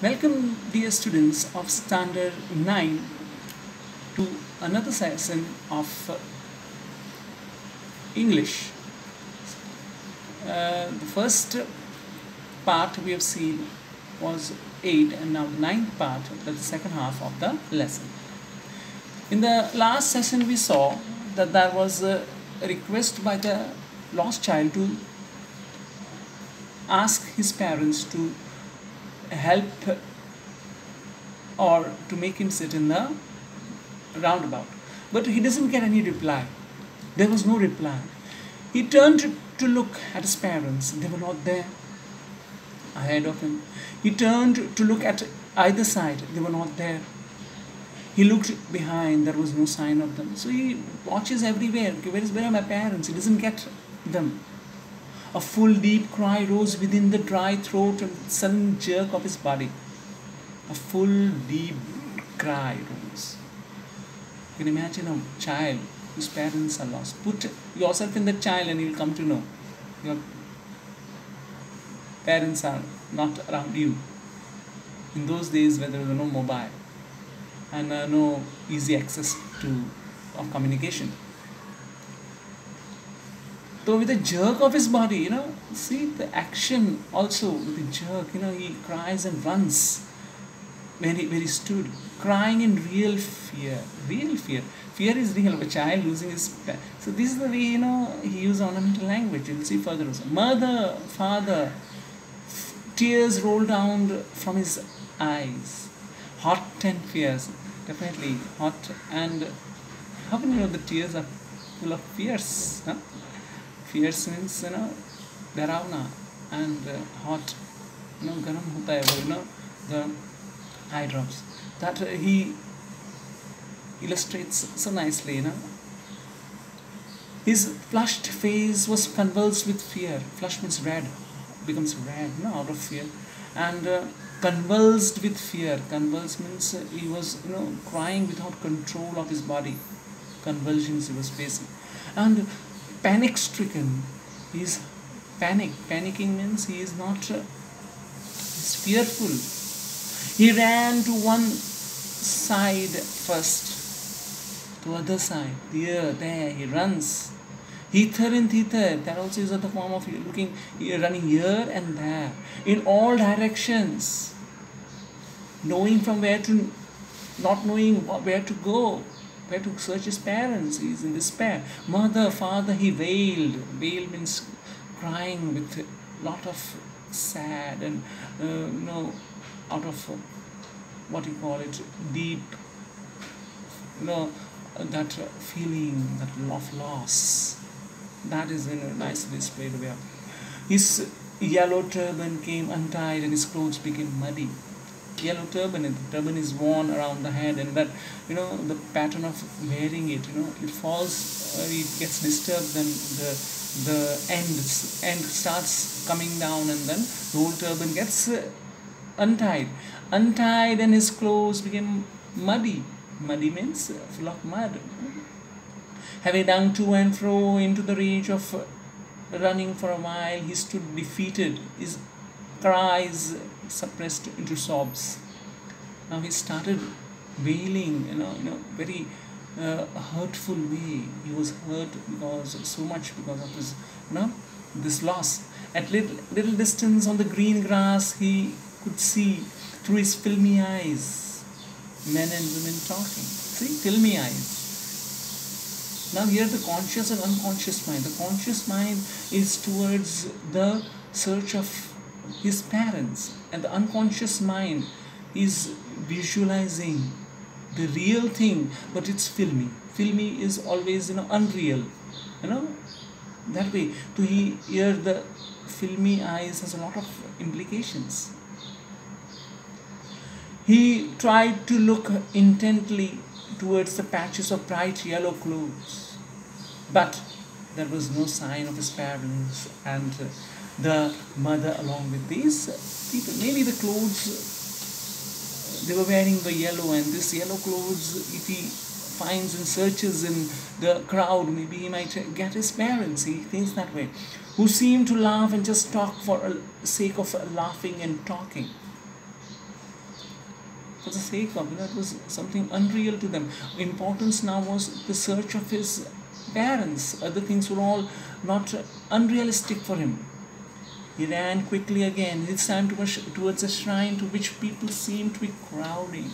Welcome, dear students of Standard 9, to another session of uh, English. Uh, the first part we have seen was 8, and now the ninth part, the second half of the lesson. In the last session, we saw that there was a request by the lost child to ask his parents to help or to make him sit in the roundabout. But he doesn't get any reply. There was no reply. He turned to, look at his parents. They were not there ahead of him. He turned to look at either side. They were not there. He looked behind. There was no sign of them. So he watches everywhere. Where, is, where are my parents? He doesn't get them. A full deep cry rose within the dry throat and sudden jerk of his body. A full deep cry rose. You can imagine a child whose parents are lost. Put yourself in the child and you'll come to know. Your parents are not around you. In those days where there was no mobile and uh, no easy access to of communication. So with a jerk of his body, you know, see the action also with a jerk, you know, he cries and runs when he, when he stood, crying in real fear, real fear. Fear is real of a child losing his pet. So this is the way, you know, he used ornamental language. You'll see further also. Mother, father, tears roll down from his eyes. Hot and fierce, definitely hot. And how can you know the tears are full of fierce? Huh? fierce means you know डरावना and uh, hot you know garam hota hai wo you know the eye drops that uh, he illustrates so nicely you know his flushed face was convulsed with fear flush means red becomes red you know out of fear and uh, convulsed with fear convulsed means uh, he was you know crying without control of his body convulsions he was facing and panic stricken he's panic. Panicking means he is not uh, he's fearful. He ran to one side first to other side there there he runs. Hither and thither that also is the form of looking running here and there in all directions knowing from where to not knowing where to go where to search his parents. He's in despair. Mother, father, he wailed. Wail means crying with a lot of sad and, uh, you know, out of uh, what you call it, deep, you know, that feeling, that of loss. That is in a nicely displayed way. His yellow turban came untied and his clothes became muddy yellow turban and the turban is worn around the head and that you know the pattern of wearing it you know it falls uh, it gets disturbed then the the end end starts coming down and then the whole turban gets uh, untied. Untied and his clothes became muddy. Muddy means full of mud. Having done to and fro into the rage of running for a while he stood defeated. His cries suppressed into sobs. Now he started wailing, you know, in a very uh, hurtful way. He was hurt because so much because of his, you know, this loss. At little, little distance on the green grass, he could see through his filmy eyes men and women talking. See, filmy eyes. Now here the conscious and unconscious mind. The conscious mind is towards the search of his parents and the unconscious mind is visualizing the real thing but it's filmy. Filmy is always you know unreal you know? That way to he hear the filmy eyes has a lot of implications. He tried to look intently towards the patches of bright yellow clothes but there was no sign of his parents and uh, the mother along with these people. Maybe the clothes they were wearing the yellow, and this yellow clothes, if he finds and searches in the crowd, maybe he might get his parents. He thinks that way, who seem to laugh and just talk for the sake of laughing and talking. for the sake of, it was something unreal to them. Importance now was the search of his parents. Other things were all not unrealistic for him. He ran quickly again, this time towards, towards a shrine to which people seemed to be crowding.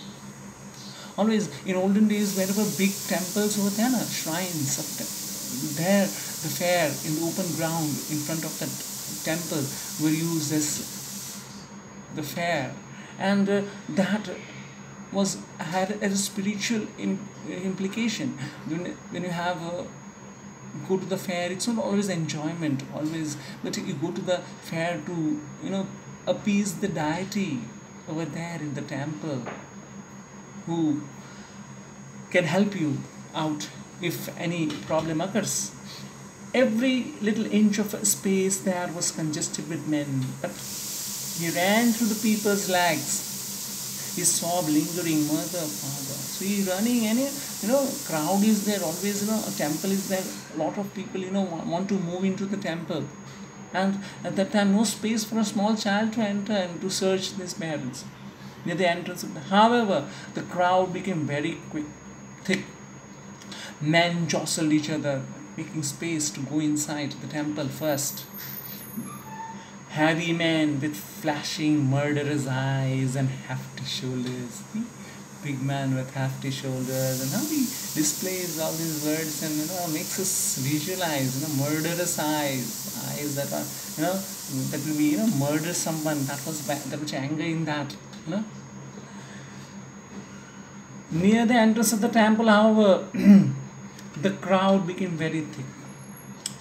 Always, in olden days, wherever big temples were there, are shrines of there, the fair in the open ground in front of that temple were used as the fair, and uh, that was had a spiritual Im- implication. When, when you have a go to the fair it's not always enjoyment always but you go to the fair to you know appease the deity over there in the temple who can help you out if any problem occurs. Every little inch of space there was congested with men but he ran through the people's legs. His sob lingering mother father running and you know crowd is there always you know a temple is there. A lot of people you know want to move into the temple. And at that time no space for a small child to enter and to search his parents. Near the entrance of the however the crowd became very quick thick. Men jostled each other making space to go inside the temple first. Heavy men with flashing murderous eyes and hefty shoulders. Big man with hefty shoulders, and how he displays all these words and you know makes us visualize, you know, murderous eyes, eyes that are you know that will be you know murder someone. That was that much anger in that, you know. Near the entrance of the temple, however, the crowd became very thick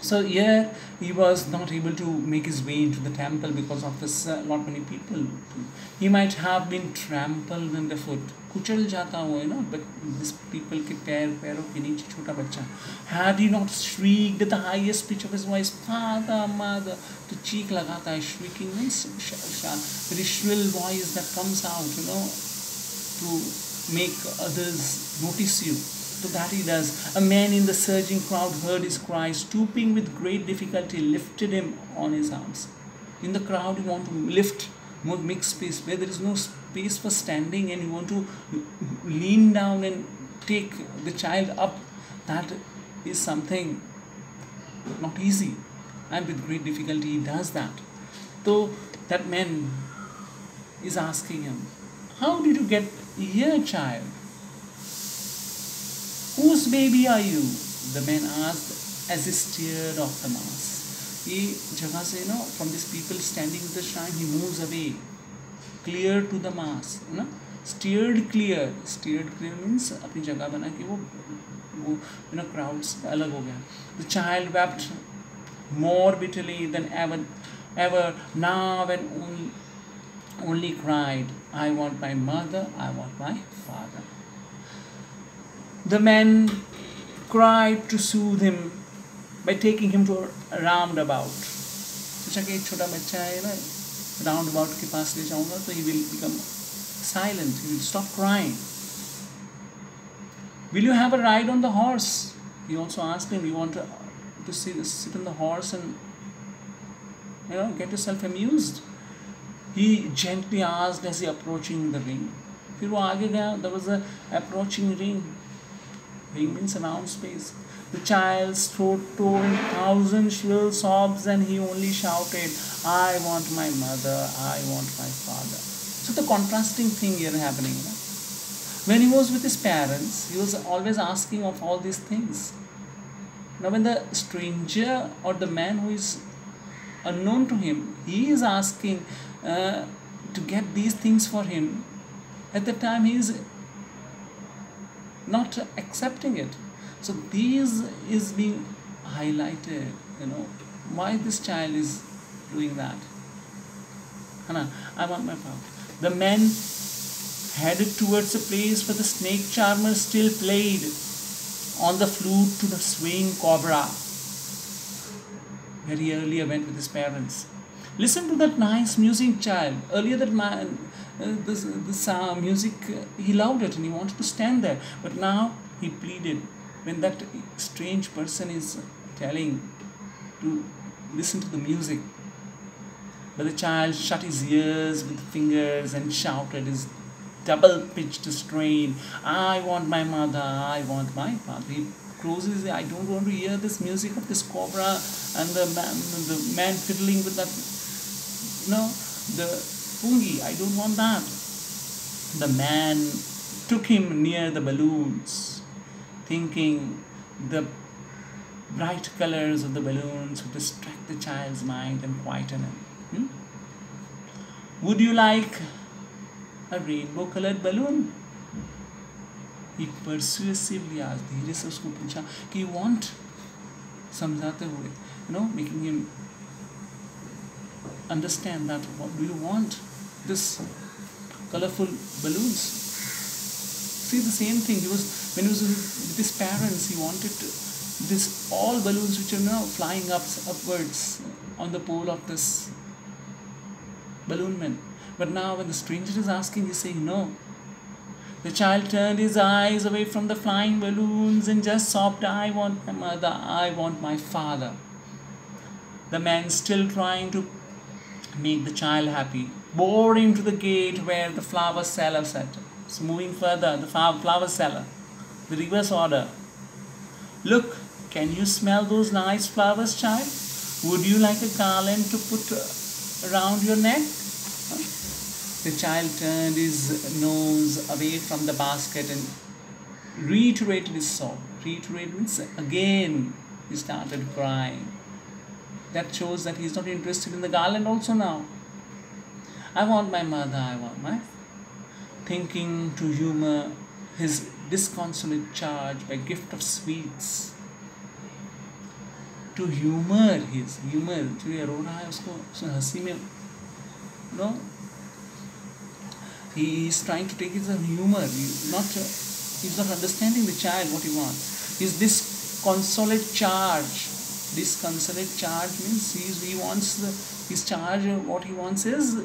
so here he was not able to make his way into the temple because of this uh, not many people. He might have been trampled underfoot. कुचल जाता हूँ ना? But this people के पैर, पैरों के नीचे छोटा बच्चा। Harry not shriek the highest pitch of is voice father mother तो चीख लगाता है shrieking shrill voice that comes out you know to make others notice you तो that he does a man in the surging crowd heard is cries stooping with great difficulty lifted him on his arms in the crowd you want to lift more make space where there is no space for standing, and you want to lean down and take the child up. That is something not easy, and with great difficulty, he does that. So that man is asking him, How did you get here, child? Whose baby are you? The man asked as he steered off the mass. He जगह से you know from these people standing in the shrine he moves away clear to the mass you know steered clear steered clear means अपनी जगह बना के वो वो you know crowds अलग हो गया the child wept more bitterly than ever ever now and only, only cried I want my mother I want my father the man cried to soothe him by taking him to a roundabout. सोचा कि एक छोटा बच्चा है ना round about के पास ले जाऊंगा तो he will become silent he will stop crying Will you have a ride on the horse? He also asked him, You want to, to sit, sit on the horse and you know get yourself amused? He gently asked as he approaching the ring. फिर वो आगे गया there was a approaching ring. Ring means a round space. The child's throat tore in thousand shrill sobs and he only shouted, I want my mother, I want my father. So the contrasting thing here happening. You know? When he was with his parents, he was always asking of all these things. Now when the stranger or the man who is unknown to him, he is asking uh, to get these things for him, at the time he is not accepting it. So these is being highlighted, you know, why this child is doing that. Hana, I want my father. The men headed towards a place where the snake charmer still played on the flute to the swaying cobra. Very earlier went with his parents. Listen to that nice music, child. Earlier that man, uh, this, this uh, music, uh, he loved it and he wanted to stand there. But now he pleaded when that strange person is telling to listen to the music. But the child shut his ears with fingers and shouted his double pitched strain. I want my mother, I want my father. He closes, I don't want to hear this music of this cobra and the man, the man fiddling with that, you know, the pungi. I don't want that. The man took him near the balloons, thinking the bright colors of the balloons would distract the child's mind and quieten him. Hmm? Would you like a rainbow colored balloon? He persuasively asked, धीरे से उसको पूछा कि you want समझाते हुए you know making him understand that what do you want this colorful balloons see the same thing he was when he was with his parents he wanted to, this all balloons which are now flying up upwards on the pole of this balloon man but now, when the stranger is asking, he's saying no. The child turned his eyes away from the flying balloons and just sobbed, I want my mother, I want my father. The man, still trying to make the child happy, bore him to the gate where the flower seller sat. So, moving further, the flower seller, the reverse order. Look, can you smell those nice flowers, child? Would you like a garland to put around your neck? The child turned his nose away from the basket and reiterated his sob. Reiterated again he started crying. That shows that he's not interested in the garland also now. I want my mother, I want my thinking to humor his disconsolate charge by gift of sweets. To humor his humor जो ये रो रहा है उसको हंसी में no he is trying to take it as a humor. Not he's not understanding the child what he wants. He's disconsolate charge. Disconsolate charge means he's, he wants the his charge. What he wants is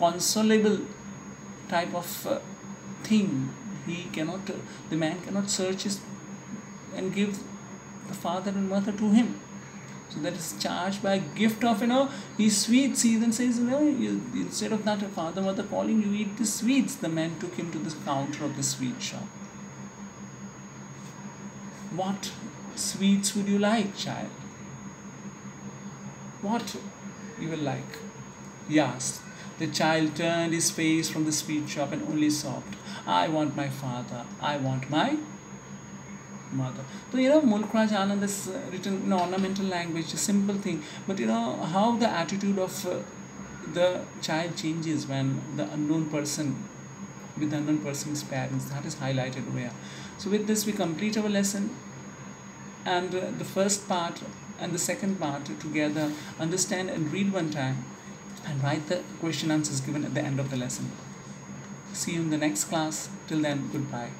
non-consolable type of uh, thing. He cannot. Uh, the man cannot search his and give the father and mother to him. So that is charged by a gift of, you know, these sweets. He then says, you you, instead of that, father, mother calling you eat the sweets. The man took him to the counter of the sweet shop. What sweets would you like, child? What you will like? Yes. The child turned his face from the sweet shop and only sobbed, I want my father. I want my mother. So you know, Mulk Raj Anand is uh, written in ornamental language, a simple thing. But you know how the attitude of uh, the child changes when the unknown person with the unknown person's parents that is highlighted where. So with this we complete our lesson, and uh, the first part and the second part together understand and read one time, and write the question answers given at the end of the lesson. See you in the next class. Till then, goodbye.